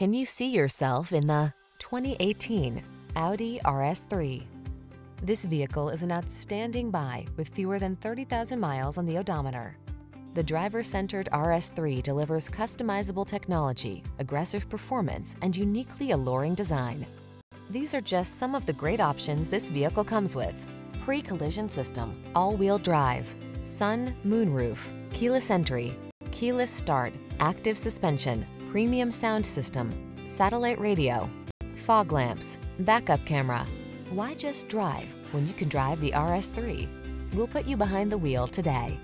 Can you see yourself in the 2018 Audi RS3? This vehicle is an outstanding buy with fewer than 30,000 miles on the odometer. The driver-centered RS3 delivers customizable technology, aggressive performance, and uniquely alluring design. These are just some of the great options this vehicle comes with. Pre-collision system, all-wheel drive, sun, moonroof, keyless entry, keyless start, active suspension, premium sound system, satellite radio, fog lamps, backup camera. Why just drive when you can drive the RS3? We'll put you behind the wheel today.